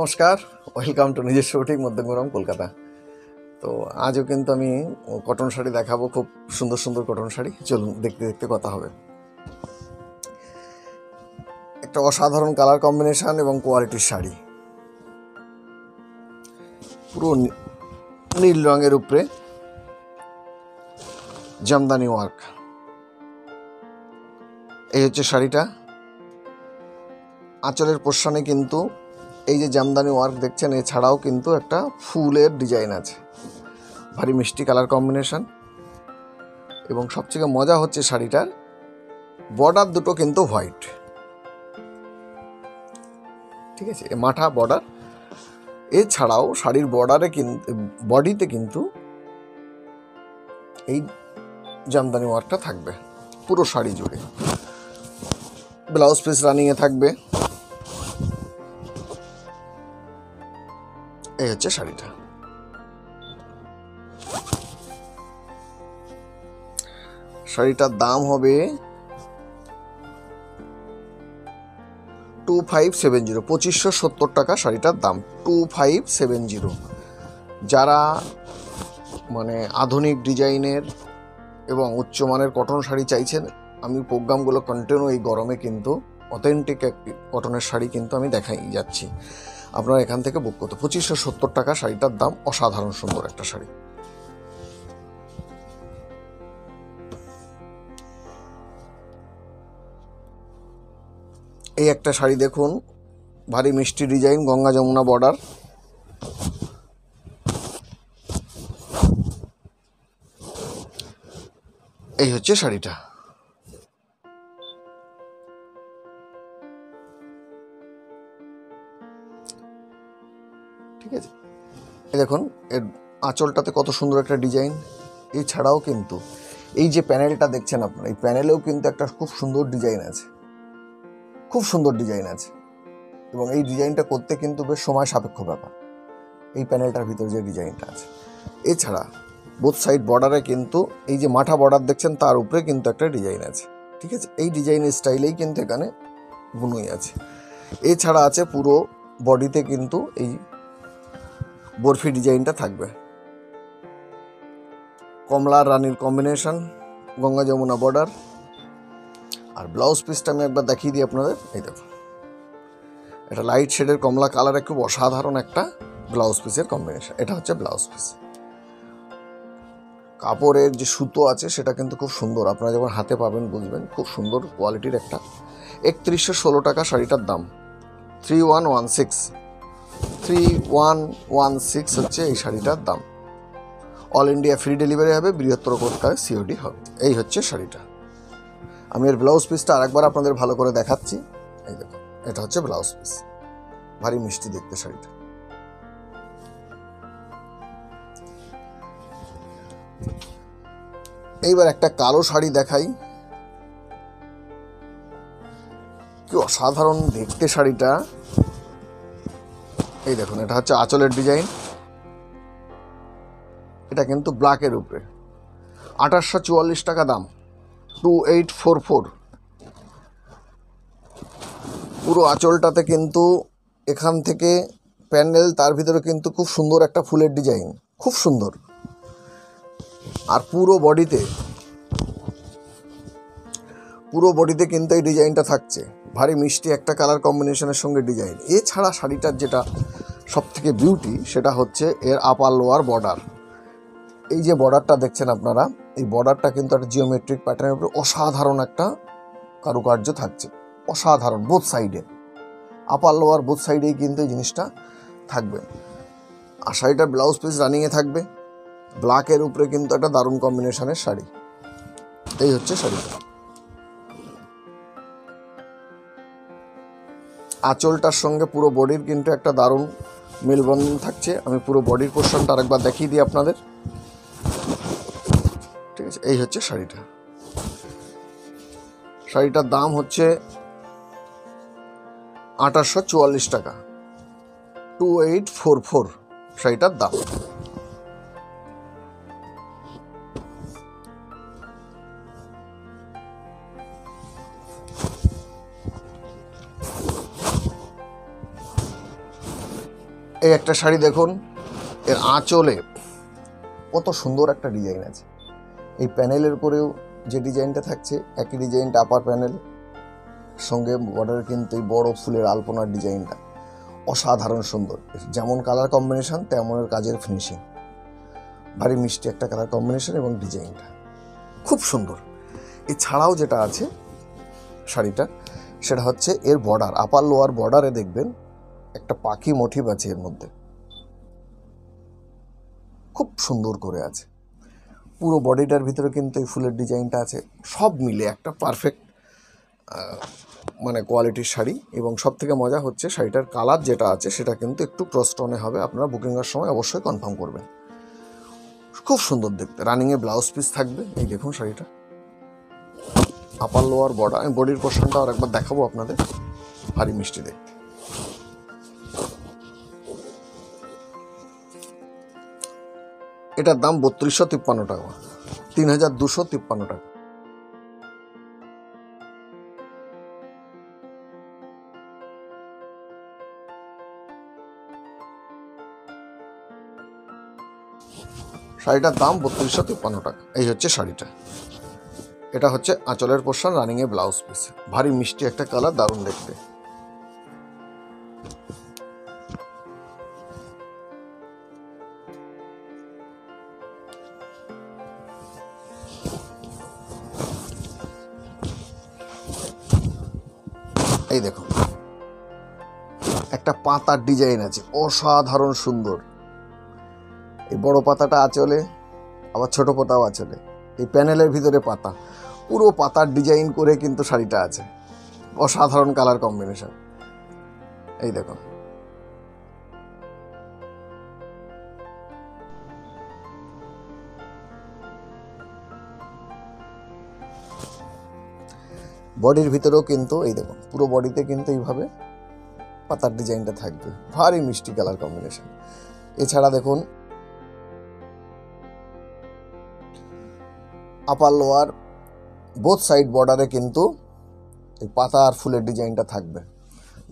নমস্কার welcome two নিজস্ব ঠিক মধ্যমগ্রাম কলকাতা। তো আজও কিন্তু আমি কটন শাড়ি দেখাবো, খুব সুন্দর সুন্দর কটন শাড়ি। চলুন, দেখতে দেখতে কথা হবে। একটা অসাধারণ কালার কম্বিনেশন এবং কোয়ালিটির শাড়ি। পুরো নীল রঙের উপরে জামদানি ওয়ার্ক এই হচ্ছে শাড়িটা। আঁচলের পোর্শনে কিন্তু এই যে জামদানি ওয়ার্ক দেখছেন, এছাড়াও কিন্তু একটা ফুলের ডিজাইন আছে। ভারী মিষ্টি কালার কম্বিনেশন এবং সবথেকে মজা হচ্ছে শাড়িটার বর্ডার দুটো কিন্তু হোয়াইট ঠিক আছে? মাঠা বর্ডার এছাড়াও শাড়ির বর্ডারে কিন্তু বডিতে কিন্তু এই জামদানি ওয়ার্কটা থাকবে। পুরো শাড়ি জুড়ে। ব্লাউজ পিস রানিংয়ে থাকবে। এই হচ্ছে শাড়িটা শাড়িটার দাম হবে টু ফাইভ সেভেন জিরো পঁচিশশো সত্তর টাকা শাড়িটার দাম টু ফাইভ সেভেন জিরো যারা মানে আধুনিক ডিজাইনের এবং উচ্চমানের কটন শাড়ি চাইছেন, আমি প্রোগ্রামগুলো কন্টিনিউ এই গরমে কিন্তু অথেন্টিক এক কটনের শাড়ি কিন্তু আমি দেখাই, যাচ্ছি। আপনারা এখান থেকে বুক করতে। পঁচিশশো সত্তর টাকা শাড়িটার দাম অসাধারণ সুন্দর একটা শাড়ি। এই একটা শাড়ি দেখুন, ভারী মিষ্টি ডিজাইন, গঙ্গা যমুনা বর্ডার এই হচ্ছে শাড়িটা। ঠিক আছে? দেখুন, এর আঁচলটাতে কত সুন্দর একটা ডিজাইন। এছাড়াও কিন্তু এই যে প্যানেলটা দেখছেন আপনারা, এই প্যানেলেও কিন্তু একটা খুব সুন্দর ডিজাইন আছে। খুব সুন্দর ডিজাইন আছে। এবং এই ডিজাইনটা করতে কিন্তু বেশ সময় সাপেক্ষ ব্যাপার। এই প্যানেলটার ভিতরে যে ডিজাইনটা আছে। এছাড়া বোথ সাইড বর্ডারে কিন্তু এই যে মাঠা বর্ডার দেখছেন, তার উপরে কিন্তু একটা ডিজাইন আছে। ঠিক আছে? এই ডিজাইনের স্টাইলেই কিন্তু এখানে বুনুই আছে। এছাড়া আছে পুরো বডিতে কিন্তু এই বরফি ডিজাইনটা থাকবে। কমলা রানীর কম্বিনেশন গঙ্গা যমুনা বর্ডার আর ব্লাউজ পিসটা আমি একবার দেখিয়ে দিই আপনাদের। এই দেখুন। এটা লাইট শেডের কমলা কালারের খুব অসাধারণ একটা ব্লাউজ পিসের কম্বিনেশন এটা হচ্ছে ব্লাউজ পিস কাপড়ের যে সুতো আছে, সেটা কিন্তু খুব সুন্দর। আপনারা যখন হাতে পাবেন, বুঝবেন, খুব সুন্দর কোয়ালিটির একটা। একত্রিশশো ষোলো টাকা শাড়িটার দাম। Three one one six three one one six হচ্ছে এই শাড়িটার দাম। অল ইন্ডিয়া ফ্রি ডেলিভারি হবে, বৃহত্তর কলকাতায় সিওডি হবে। এই হচ্ছে শাড়িটা। আমি এর ব্লাউজ পিসটা আরেকবার আপনাদের ভালো করে দেখাচ্ছি। এই দেখো এটা হচ্ছে ব্লাউজ পিস ভারী মিষ্টি দেখতে শাড়িটা। এইবার একটা কালো শাড়ি দেখাই। কি অসাধারণ দেখতে শাড়িটা। এই দেখুন, এটা হচ্ছে আঁচলের ডিজাইন। এটা কিন্তু ব্ল্যাকের উপরে। আঠাশশো চুয়াল্লিশ টাকা দাম। Two eight four four. পুরো আঁচলটাতে কিন্তু এখান থেকে প্যান্ডেল, তার ভিতরে কিন্তু খুব সুন্দর একটা ফুলের ডিজাইন। খুব সুন্দর। আর পুরো বডিতে পুরো বডিতে কিন্তু এই ডিজাইনটা থাকছে। ভারী মিষ্টি একটা কালার কম্বিনেশনের সঙ্গে ডিজাইন এছাড়া শাড়িটার যেটা সব থেকে বিউটি সেটা হচ্ছে এর আপার লোয়ার বর্ডার এই যে বর্ডারটা দেখছেন আপনারা, এই বর্ডারটা কিন্তু একটা জিওমেট্রিক প্যাটার্নের উপরে অসাধারণ একটা কারুকার্য থাকছে। অসাধারণ বোথ সাইডে আপার লোয়ার বোথ সাইডেই কিন্তু এই জিনিসটা থাকবে। আর শাড়িটার ব্লাউজ পিস রানিংয়ে থাকবে। ব্ল্যাকের উপরে কিন্তু একটা দারুণ কম্বিনেশনের শাড়ি। এই হচ্ছে শাড়িটা। আঁচলটার সঙ্গে পুরো বডির কিন্তু একটা দারুণ মেলবন্ধন থাকছে। আমি পুরো বডির পোর্শনটা আরেকবার দেখিয়ে দিই আপনাদের। ঠিক আছে, এই হচ্ছে শাড়িটা। শাড়িটার দাম হচ্ছে আঠাশশো চুয়াল্লিশ টাকা। টু এইট ফোর ফোর, শাড়িটার দাম। এই একটা শাড়ি দেখুন, এর আঁচলে কত সুন্দর একটা ডিজাইন আছে। এই প্যানেলের উপরেও যে ডিজাইনটা থাকছে, একই ডিজাইনটা আপার প্যানেল সঙ্গে বর্ডারের কিন্তু এই বড় ফুলের আলপনার ডিজাইনটা। অসাধারণ সুন্দর। যেমন কালার কম্বিনেশন তেমনের কাজের ফিনিশিং ভারী মিষ্টি একটা কালার কম্বিনেশন এবং ডিজাইনটা। খুব সুন্দর। এছাড়াও যেটা আছে শাড়িটা, সেটা হচ্ছে এর বর্ডার আপার লোয়ার বর্ডারে দেখবেন একটা পাখি মোটিভ আছে এর মধ্যে। খুব সুন্দর করে আছে। পুরো বডিটার ভিতরে কিন্তু এই ফুলের ডিজাইনটা আছে। সব মিলে একটা পারফেক্ট মানে কোয়ালিটির শাড়ি এবং সব থেকে মজা হচ্ছে শাড়িটার কালার যেটা আছে সেটা কিন্তু একটু ক্রসটনে হবে। আপনারা বুকিংয়ের সময় অবশ্যই কনফার্ম করবেন। খুব সুন্দর দেখতে। রানিংয়ে ব্লাউজ পিস থাকবে। এই দেখুন শাড়িটা। আপার লোয়ার বর্ডার আমি বডির পোর্শনটা আর একবার দেখাবো আপনাদের। ভারী মিষ্টি দেখতে। এটার দাম বত্রিশশো তিপ্পান্ন টাকা তিন হাজার দুশো তিপ্পান্ন টাকা। শাড়িটার দাম বত্রিশশো তিপ্পান্ন টাকা, এই হচ্ছে শাড়িটা। এটা হচ্ছে আঁচলের পোর্শন রানিংয়ে ব্লাউজ পিস ভারী মিষ্টি একটা কালার দারুণ দেখতে। পাতার ডিজাইন আছে, অসাধারণ সুন্দর। এই বড় পাতাটা আঁচলে, আবার ছোট পাতাও আঁচলে। এই প্যানেলের ভিতরে পাতা, পুরো পাতার ডিজাইন করে কিন্তু শাড়িটা আছে। অসাধারণ কালার কম্বিনেশন। এই দেখুন বডির ভিতরেও কিন্তু, এই দেখুন পুরো বডিতে কিন্তু এইভাবে পাতার ডিজাইনটা থাকবে। ভারী মিষ্টি কালার কম্বিনেশন এছাড়া দেখুন আপার লোয়ার বোথ সাইড বর্ডারে কিন্তু এই পাতা আর ফুলের ডিজাইনটা থাকবে।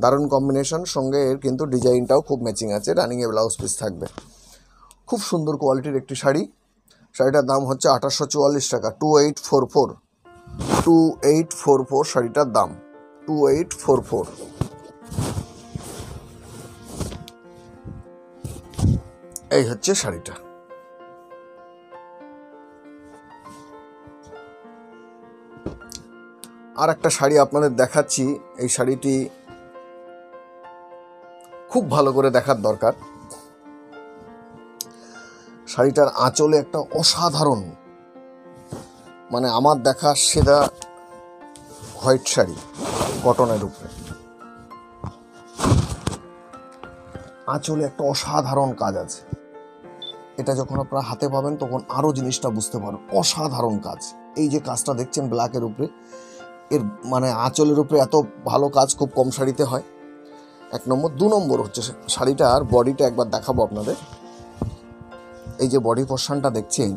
দারুণ কম্বিনেশন সঙ্গে এর কিন্তু ডিজাইনটাও খুব ম্যাচিং আছে রানিংয়ে ব্লাউজ পিস থাকবে। খুব সুন্দর কোয়ালিটির একটি শাড়ি। শাড়িটার দাম হচ্ছে আঠাশশো চুয়াল্লিশ টাকা two eight four four two eight four four শাড়িটার দাম টু এইট ফোর ফোর এই হচ্ছে শাড়িটা। আর একটা শাড়ি আপনাদের দেখাচ্ছি, এই শাড়িটি খুব ভালো করে দেখার দরকার। শাড়িটার আঁচলে একটা অসাধারণ মানে আমার দেখা সেরা হোয়াইট শাড়ি কটনের উপরে। আঁচলে একটা অসাধারণ কাজ আছে। এটা যখন আপনারা হাতে পাবেন, তখন আরও জিনিসটা বুঝতে পারবেন অসাধারণ কাজ। এই যে কাজটা দেখছেন ব্ল্যাকের উপরে, এর মানে আঁচলের উপরে এত ভালো কাজ খুব কম শাড়িতে হয়। এক নম্বর। দু নম্বর হচ্ছে শাড়িটার বডিটা একবার দেখাবো আপনাদের। এই যে বডি পোর্শনটা দেখছেন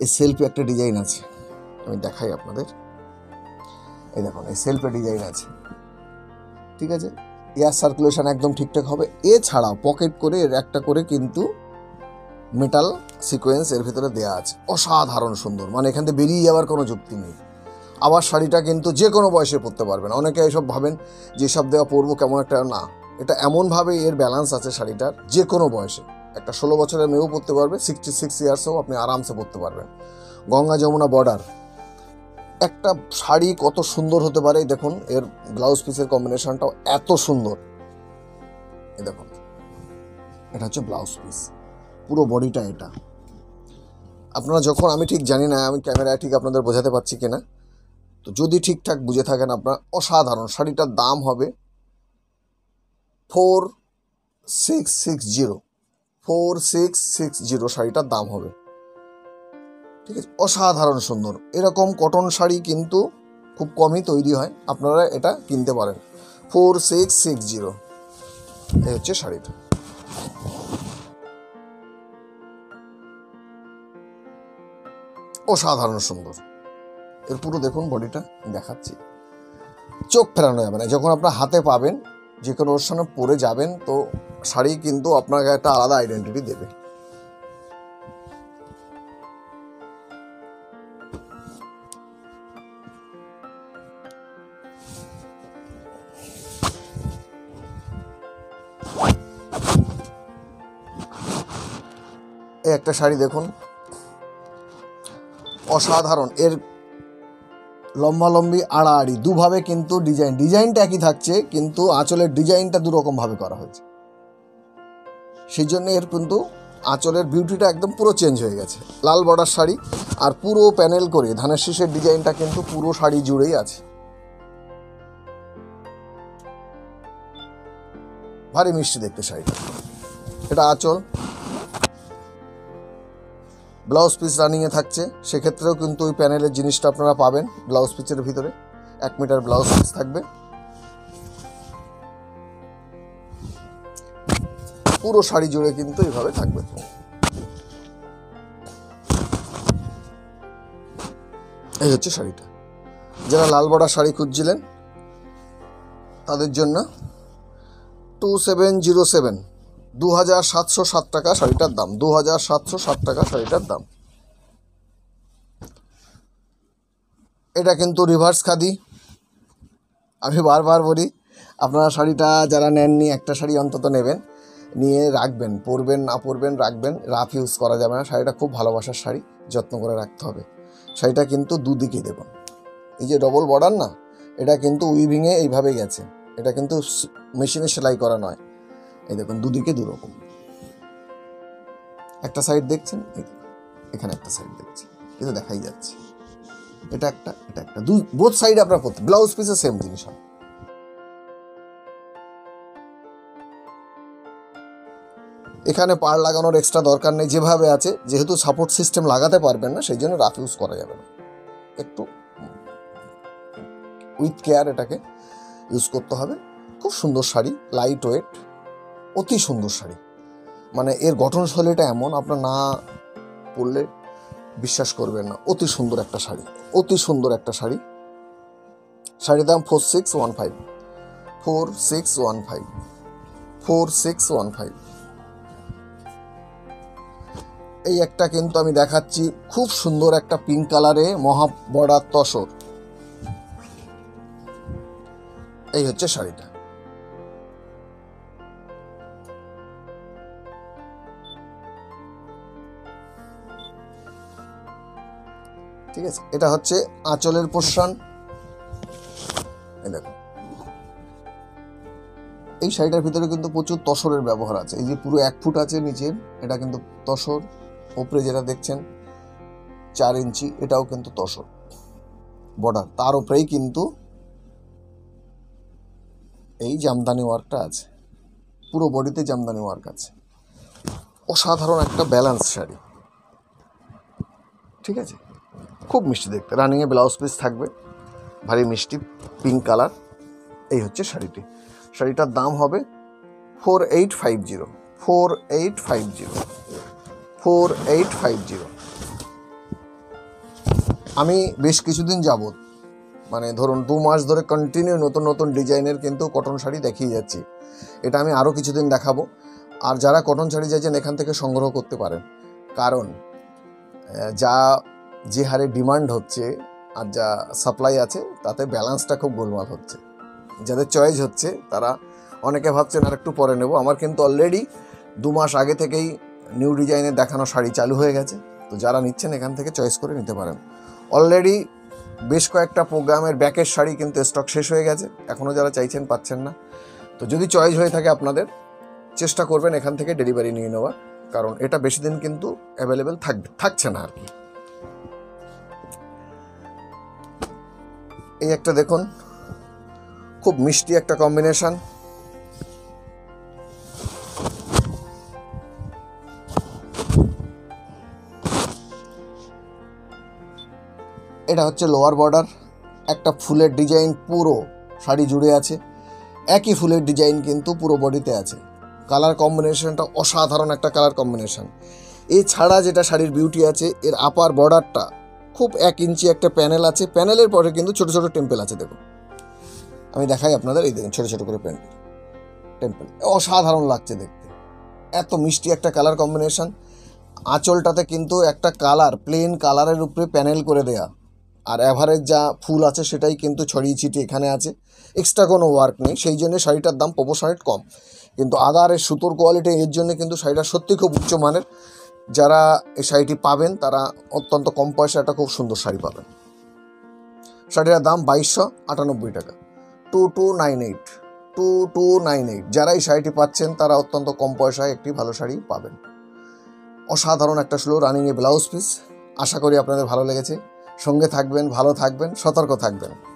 এই সেলফে একটা ডিজাইন আছে। আমি দেখাই আপনাদের। এই দেখুন এই সেলফে ডিজাইন আছে। ঠিক আছে? এয়ার সার্কুলেশন একদম ঠিকঠাক হবে। এছাড়াও পকেট করে এর একটা করে কিন্তু মেটাল সিকোয়েন্স এর ভিতরে দেওয়া আছে। অসাধারণ সুন্দর। মানে এখান থেকে বেরিয়ে যাওয়ার কোনো যুক্তি নেই। আবার শাড়িটা কিন্তু যে কোনো বয়সে পরতে পারবেন। অনেকে এসব ভাবেন যে সব দেওয়া পরবো কেমন একটা, না। এটা এমনভাবে এর ব্যালেন্স আছে শাড়িটার যে কোনো বয়সে। একটা ষোলো বছরের মেয়েও পরতে পারবে সিক্সটি সিক্স ইয়ার্সেও আপনি আরামসে পরতে পারবেন। গঙ্গা যমুনা বর্ডার একটা শাড়ি কত সুন্দর হতে পারে দেখুন, এর ব্লাউজ পিসের কম্বিনেশনটাও এত সুন্দর। দেখুন, এটা হচ্ছে ব্লাউজ পিস পুরো বডিটা এটা। আপনারা যখন, আমি ঠিক জানি না, আমি ক্যামেরায় ঠিক আপনাদের বোঝাতে পারছি কিনা, তো যদি ঠিকঠাক বুঝে থাকেন আপনার, অসাধারণ, শাড়িটার দাম হবে four six six zero. Four six six zero শাড়িটার দাম হবে। ঠিক আছে? অসাধারণ সুন্দর। এরকম কটন শাড়ি কিন্তু খুব কমই তৈরি হয়, আপনারা এটা কিনতে পারেন। Four six six zero. এই হচ্ছে শাড়িটা। অসাধারণ সুন্দর। এর পুরো দেখুন বডিটা দেখাচ্ছি। চোখ ফেরানো যাবে না। যখন আপনার হাতে পাবেন যে কোনো অনুষ্ঠানে পরে যাবেন, তো শাড়ি কিন্তু আপনাকে একটা আলাদা আইডেন্টিটি দেবে। একটা শাড়ি দেখুন। অসাধারণ। এর লম্বালম্বি, আড়াআড়ি, দুভাবে কিন্তু ডিজাইন। ডিজাইনটা একই থাকছে, কিন্তু আঁচলের ডিজাইনটা দুরকমভাবে করা হয়েছে। সেই জন্য এর কিন্তু আঁচলের বিউটিটা একদম পুরো চেঞ্জ হয়ে গেছে। লাল বর্ডার শাড়ি আর পুরো প্যানেল করে ধানের শীষের ডিজাইনটা কিন্তু পুরো শাড়ি জুড়েই আছে। ভারী মিষ্টি দেখতে শাড়িটা। এটা আঁচল। ব্লাউজ পিস রানিংয়ে থাকছে। সেক্ষেত্রেও কিন্তু ওই প্যানেলের জিনিসটা আপনারা পাবেন ব্লাউজ পিসের ভিতরে। এক মিটার ব্লাউজ পিস থাকবে। পুরো শাড়ি জুড়ে কিন্তু এইভাবে থাকবে। এই হচ্ছে শাড়িটা। যারা লাল বড়া শাড়ি খুঁজছিলেন, তাদের জন্য টু সেভেন জিরো সেভেন দু হাজার সাতশো সাত টাকা শাড়িটার দাম। দু হাজার সাতশো সাত টাকা শাড়িটার দাম। এটা কিন্তু রিভার্স খাদি। আমি বারবার বলি, আপনারা শাড়িটা যারা নেননি, একটা শাড়ি অন্তত নেবেন। নিয়ে রাখবেন, পরবেন, না পরবেন, রাখবেন। রাফ ইউজ করা যাবে না। শাড়িটা খুব ভালোবাসার শাড়ি, যত্ন করে রাখতে হবে। শাড়িটা কিন্তু দুদিকে দেবেন এই যে ডবল বর্ডার না, এটা কিন্তু উইভিংয়ে এইভাবে গেছে। এটা কিন্তু মেশিনে সেলাই করা নয়। এই দেখুন, দুদিকে দুরকম। একটা সাইড দেখছেন এখানে একটা সাইড দেখছেন কিন্তু দেখাই যাচ্ছে। এটা একটা এটা একটা। দু বোথ সাইড আপনার করতে ব্লাউজ পিসে সেম জিনিস হয়। এখানে পার লাগানোর এক্সট্রা দরকার নেই, যেভাবে আছে, যেহেতু সাপোর্ট সিস্টেম লাগাতে পারবেন না, সেই জন্য রাফ ইউজ করা যাবে না। একটু উইথ কেয়ার এটাকে ইউজ করতে হবে। খুব সুন্দর শাড়ি লাইট ওয়েট অতি সুন্দর শাড়ি। মানে এর গঠনশৈলীটা এমন, আপনার না পরলে বিশ্বাস করবেন না, অতি সুন্দর একটা শাড়ি, অতি সুন্দর একটা শাড়ি। শাড়ির দাম four six one five four six one five four six one five এই একটা কিন্তু আমি দেখাচ্ছি খুব সুন্দর একটা পিঙ্ক কালারে মহা বর্ডার তসর। এই হচ্ছে শাড়িটা। ঠিক আছে? এটা হচ্ছে আঁচলের পোর্শন এই শাড়িটার ভিতরে কিন্তু প্রচুর তসরের ব্যবহার আছে। এই যে পুরো এক ফুট আছে নিচের, এটা কিন্তু তসর। ওপরে যেটা দেখছেন, চার ইঞ্চি, এটাও কিন্তু তসর। বর্ডার। তার উপরেই কিন্তু এই জামদানি ওয়ার্কটা আছে। পুরো বডিতে জামদানি ওয়ার্ক আছে। অসাধারণ একটা ব্যালেন্স শাড়ি। ঠিক আছে? খুব মিষ্টি দেখতে। রানিংয়ে ব্লাউজ পিস থাকবে, ভারী মিষ্টি পিঙ্ক কালার এই হচ্ছে শাড়িটি। শাড়িটার দাম হবে four eight five zero four eight five zero four eight five zero আমি বেশ কিছুদিন যাবত মানে ধরুন দু মাস ধরে কন্টিনিউ নতুন নতুন ডিজাইনের কিন্তু কটন শাড়ি দেখিয়ে যাচ্ছি। এটা আমি আরও কিছুদিন দেখাবো। আর যারা কটন শাড়ি চাইছেন এখান থেকে সংগ্রহ করতে পারেন। কারণ যা যে হারে ডিমান্ড হচ্ছে আর যা সাপ্লাই আছে, তাতে ব্যালেন্সটা খুব গোলমাল হচ্ছে। যাদের চয়েস হচ্ছে, তারা অনেকে ভাবছেন আর একটু পরে নেব। আমার কিন্তু অলরেডি দু মাস আগে থেকেই নিউ ডিজাইনের দেখানো শাড়ি চালু হয়ে গেছে। তো যারা নিচ্ছেন, এখান থেকে চয়েস করে নিতে পারেন। অলরেডি বেশ কয়েকটা প্রোগ্রামের ব্যাকের শাড়ি কিন্তু স্টক শেষ হয়ে গেছে। এখনও যারা চাইছেন, পাচ্ছেন না। তো যদি চয়েস হয়ে থাকে আপনাদের, চেষ্টা করবেন এখান থেকে ডেলিভারি নিয়ে নেওয়ার। কারণ এটা বেশি দিন কিন্তু অ্যাভেলেবেল থাকবে, থাকছে না আর কি। এই একটা দেখুন। খুব মিষ্টি একটা কম্বিনেশন এটা হচ্ছে লোয়ার বর্ডার একটা ফুলের ডিজাইন পুরো শাড়ি জুড়ে আছে। একই ফুলের ডিজাইন কিন্তু পুরো বডিতে আছে। কালার কম্বিনেশনটা অসাধারণ একটা কালার কম্বিনেশন এছাড়া যেটা শাড়ির বিউটি আছে, এর আপার বর্ডারটা খুব এক ইঞ্চি একটা প্যানেল আছে। প্যানেলের পরে কিন্তু ছোট ছোট টেম্পেল আছে, দেখুন। আমি দেখাই আপনাদের, এই দেখুন, ছোট ছোট করে প্যান্ট টেম্পেল। অসাধারণ লাগছে দেখতে। এত মিষ্টি একটা কালার কম্বিনেশন। আঁচলটাতে কিন্তু একটা কালার, প্লেন কালারের উপরে প্যানেল করে দেয়া। আর অ্যাভারেজ যা ফুল আছে, সেটাই কিন্তু ছড়িয়ে ছিটিয়ে এখানে আছে। এক্সট্রা কোনো ওয়ার্ক নেই, সেই জন্য শাড়িটার দাম প্রপোশনেট কম। কিন্তু আদারের সুতোর কোয়ালিটি, এর জন্য কিন্তু শাড়িটা সত্যি খুব উচ্চমানের যারা এই শাড়িটি পাবেন, তারা অত্যন্ত কম পয়সা একটা খুব সুন্দর শাড়ি পাবেন। শাড়িটার দাম বাইশশো আটানব্বই টাকা। Two two nine eight, two two nine eight. যারা এই শাড়িটি পাচ্ছেন, তারা অত্যন্ত কম পয়সায় একটি ভালো শাড়ি পাবেন। অসাধারণ একটা স্লো রানিংয়ে ব্লাউজ পিস। আশা করি আপনাদের ভালো লেগেছে। সঙ্গে থাকবেন, ভালো থাকবেন, সতর্ক থাকবেন।